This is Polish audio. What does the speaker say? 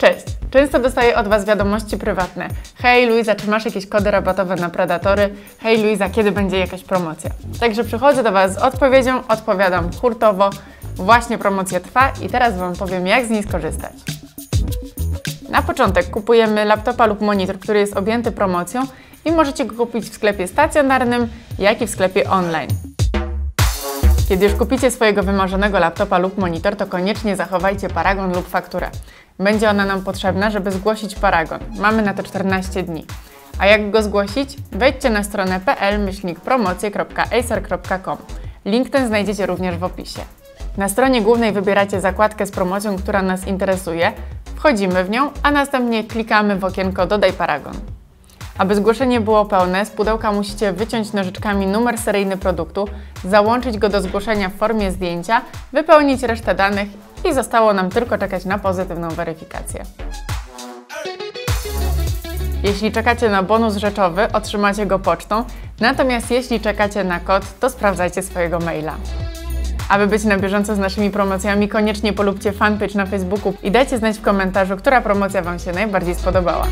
Cześć! Często dostaję od Was wiadomości prywatne. Hej Luiza, czy masz jakieś kody rabatowe na Predatory? Hej Luiza, kiedy będzie jakaś promocja? Także przychodzę do Was z odpowiedzią, odpowiadam hurtowo. Właśnie promocja trwa i teraz Wam powiem, jak z niej skorzystać. Na początek kupujemy laptopa lub monitor, który jest objęty promocją i możecie go kupić w sklepie stacjonarnym, jak i w sklepie online. Kiedy już kupicie swojego wymarzonego laptopa lub monitor, to koniecznie zachowajcie paragon lub fakturę. Będzie ona nam potrzebna, żeby zgłosić paragon. Mamy na to 14 dni. A jak go zgłosić? Wejdźcie na stronę pl-promocje.acer.com. Link ten znajdziecie również w opisie. Na stronie głównej wybieracie zakładkę z promocją, która nas interesuje, wchodzimy w nią, a następnie klikamy w okienko Dodaj paragon. Aby zgłoszenie było pełne, z pudełka musicie wyciąć nożyczkami numer seryjny produktu, załączyć go do zgłoszenia w formie zdjęcia, wypełnić resztę danych i zostało nam tylko czekać na pozytywną weryfikację. Jeśli czekacie na bonus rzeczowy, otrzymacie go pocztą, natomiast jeśli czekacie na kod, to sprawdzajcie swojego maila. Aby być na bieżąco z naszymi promocjami, koniecznie polubcie fanpage na Facebooku i dajcie znać w komentarzu, która promocja Wam się najbardziej spodobała.